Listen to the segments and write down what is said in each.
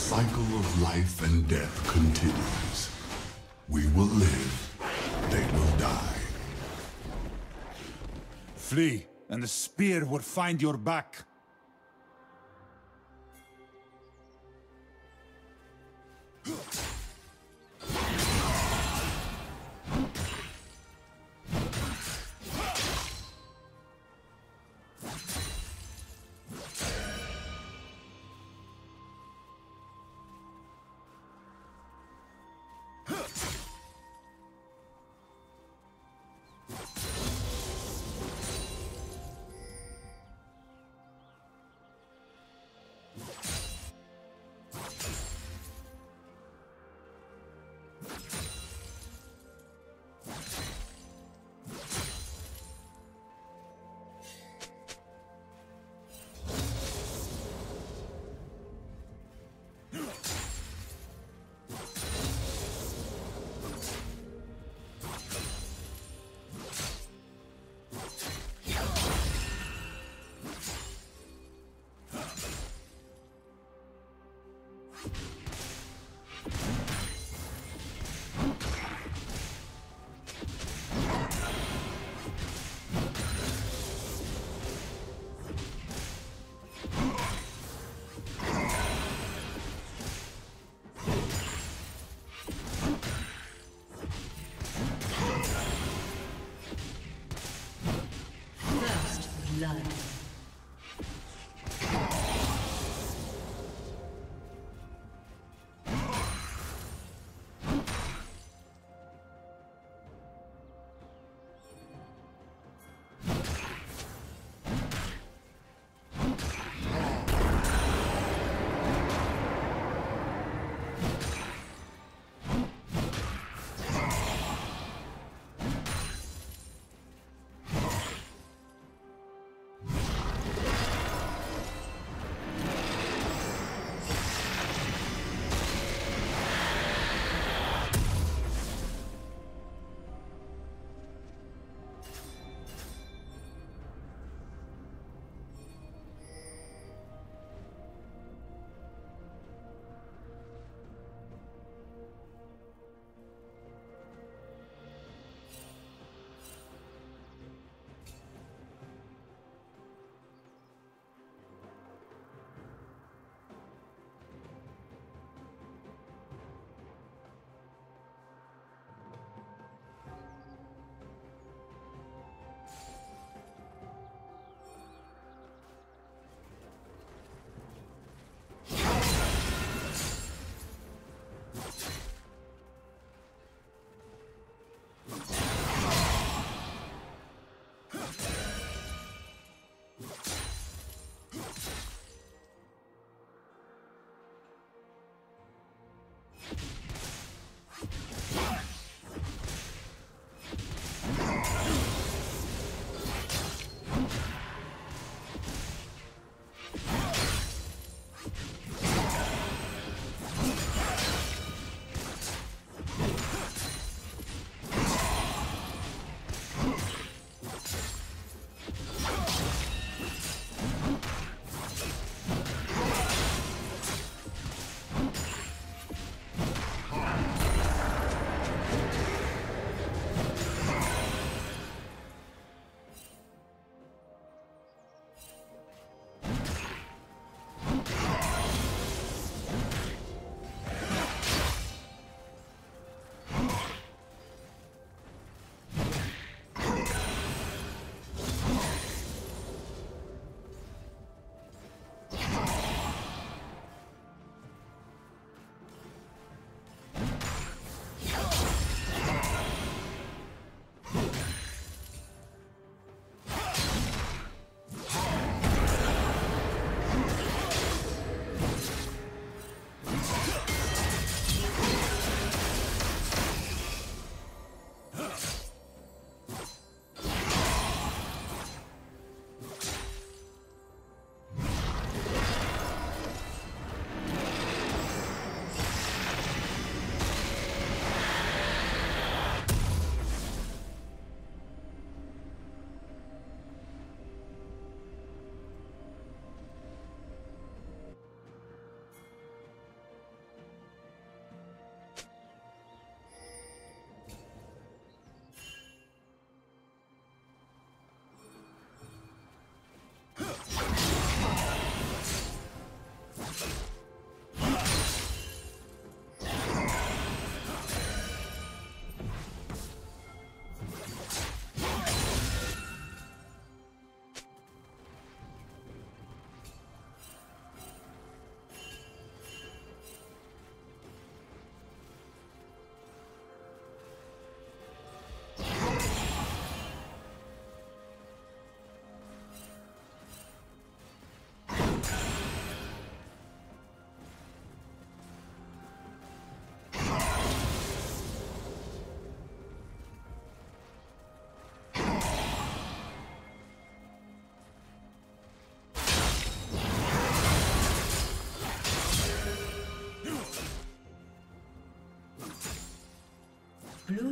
cycle of life and death continues. We will live, they will die. Flee, and the spear will find your back.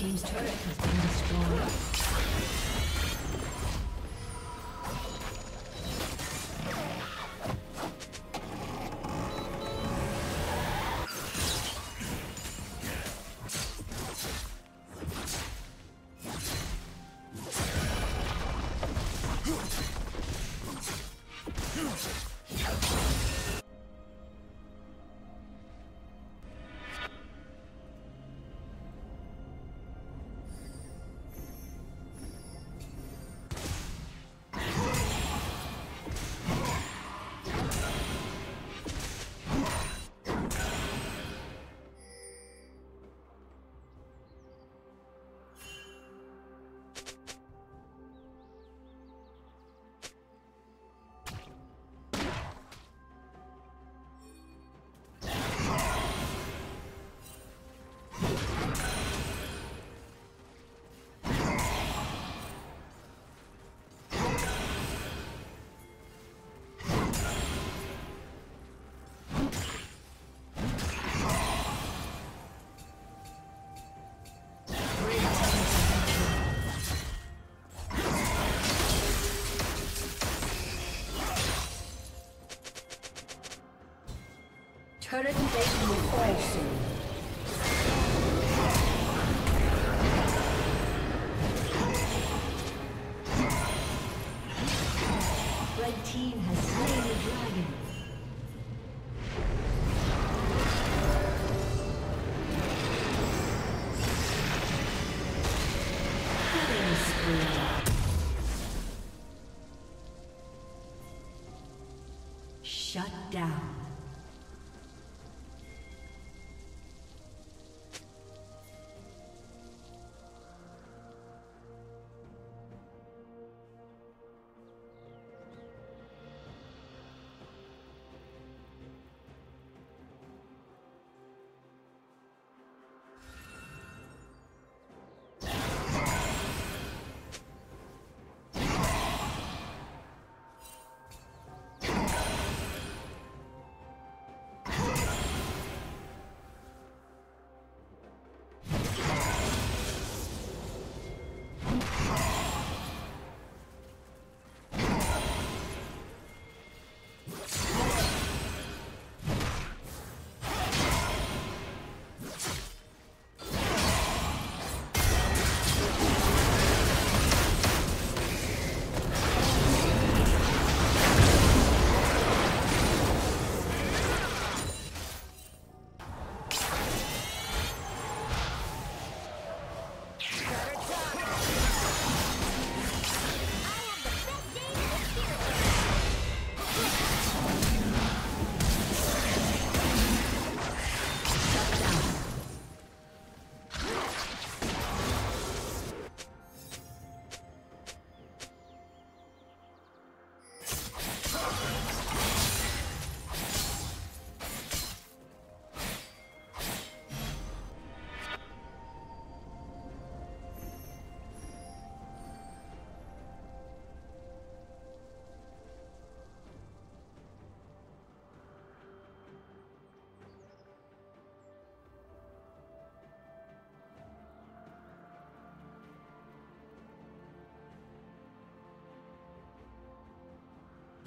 Team's turret Turret plate will fall soon.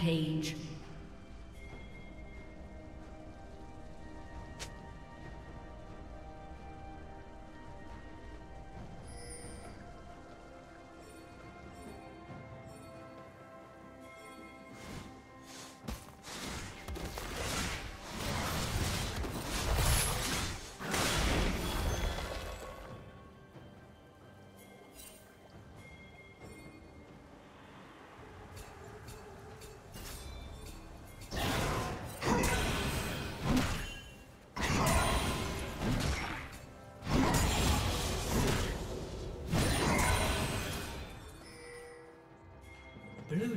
Rampage.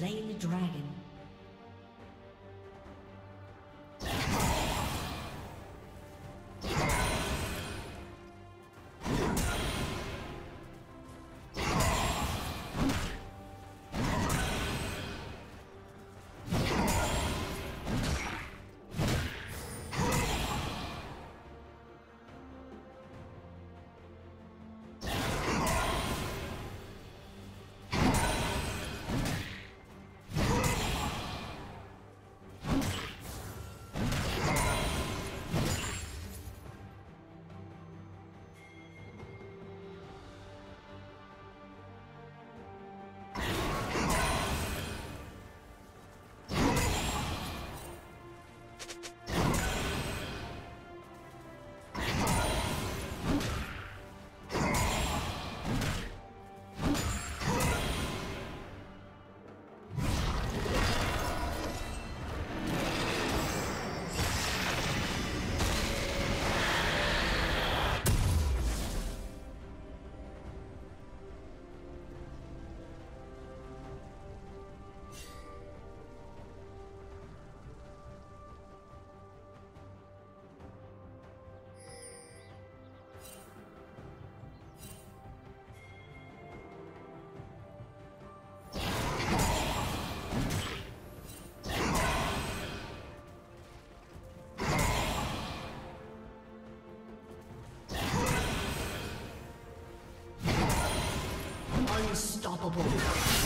Slain the dragon. Unstoppable.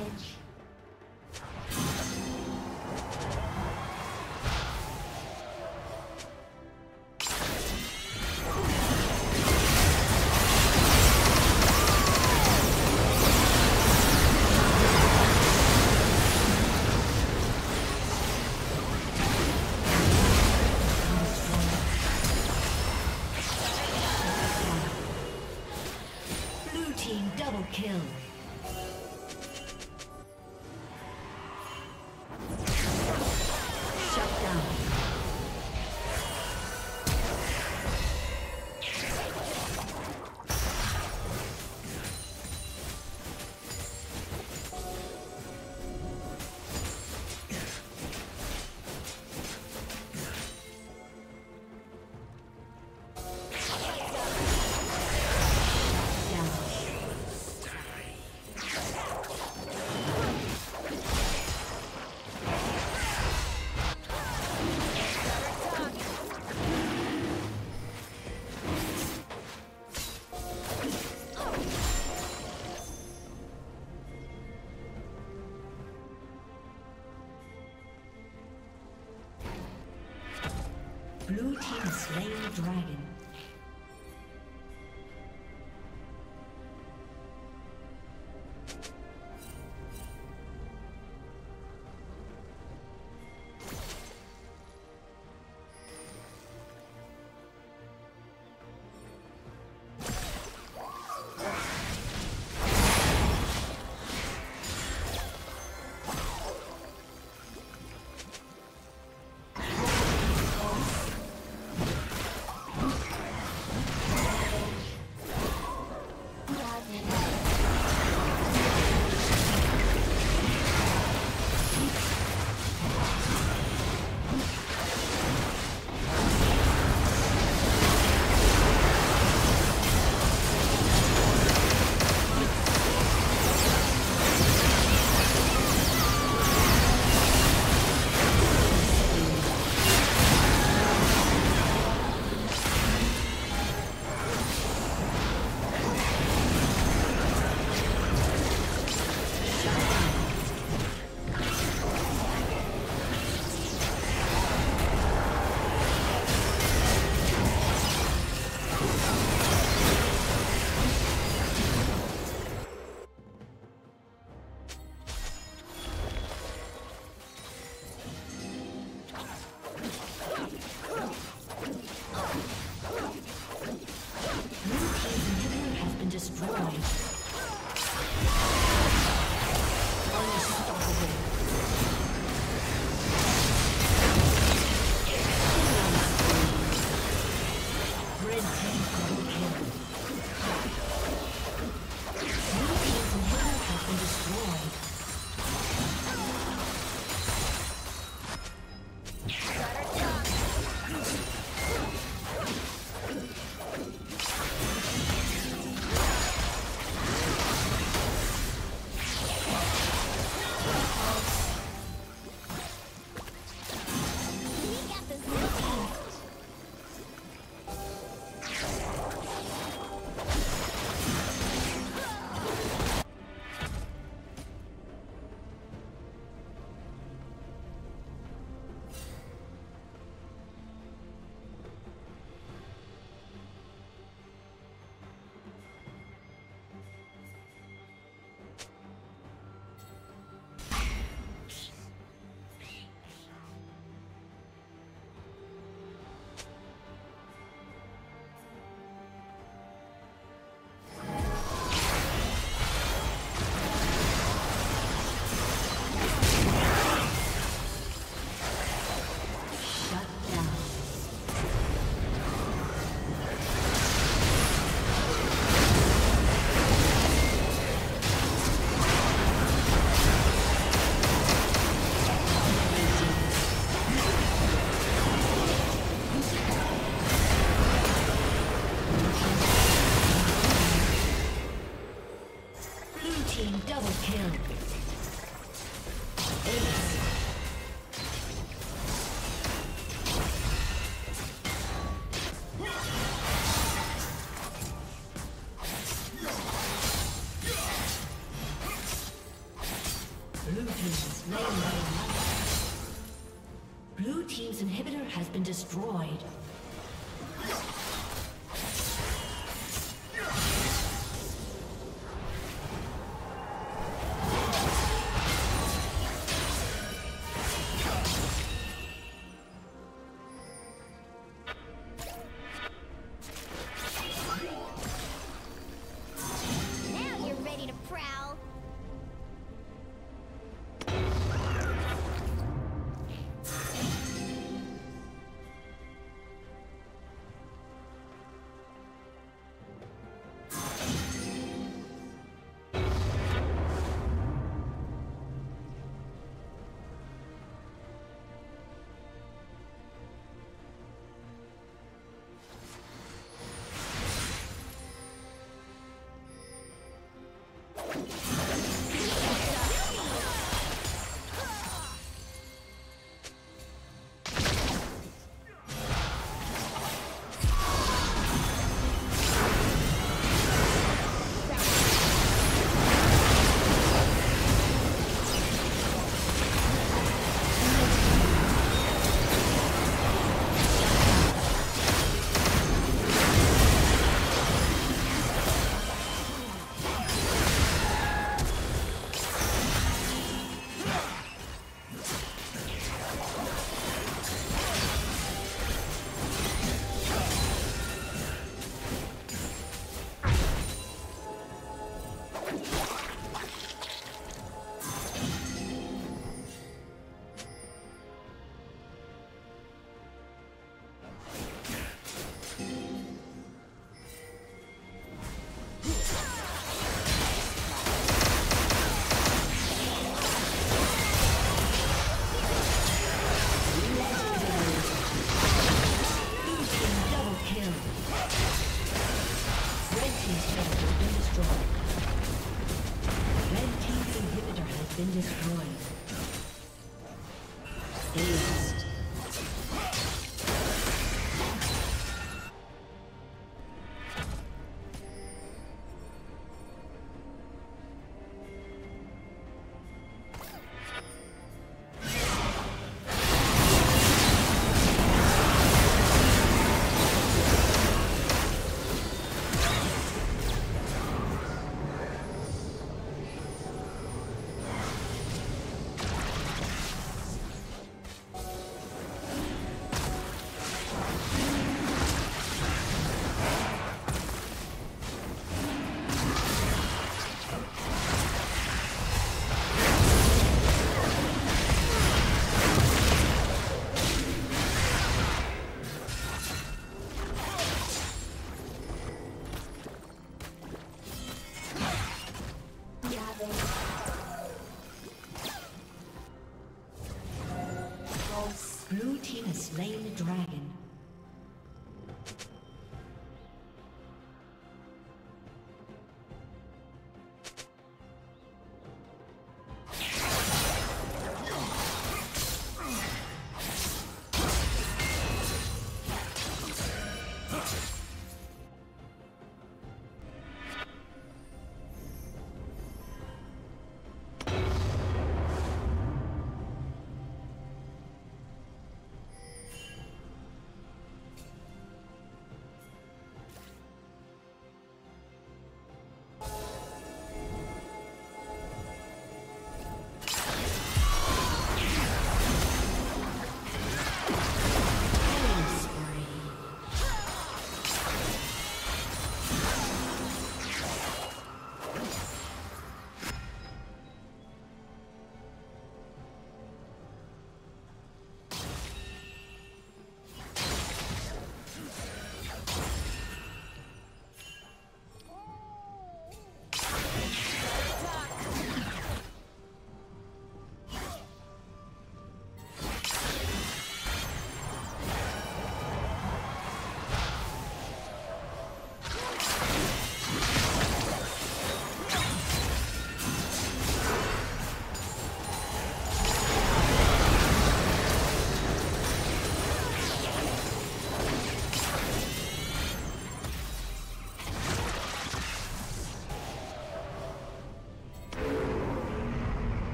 change. Blue team slain the dragon.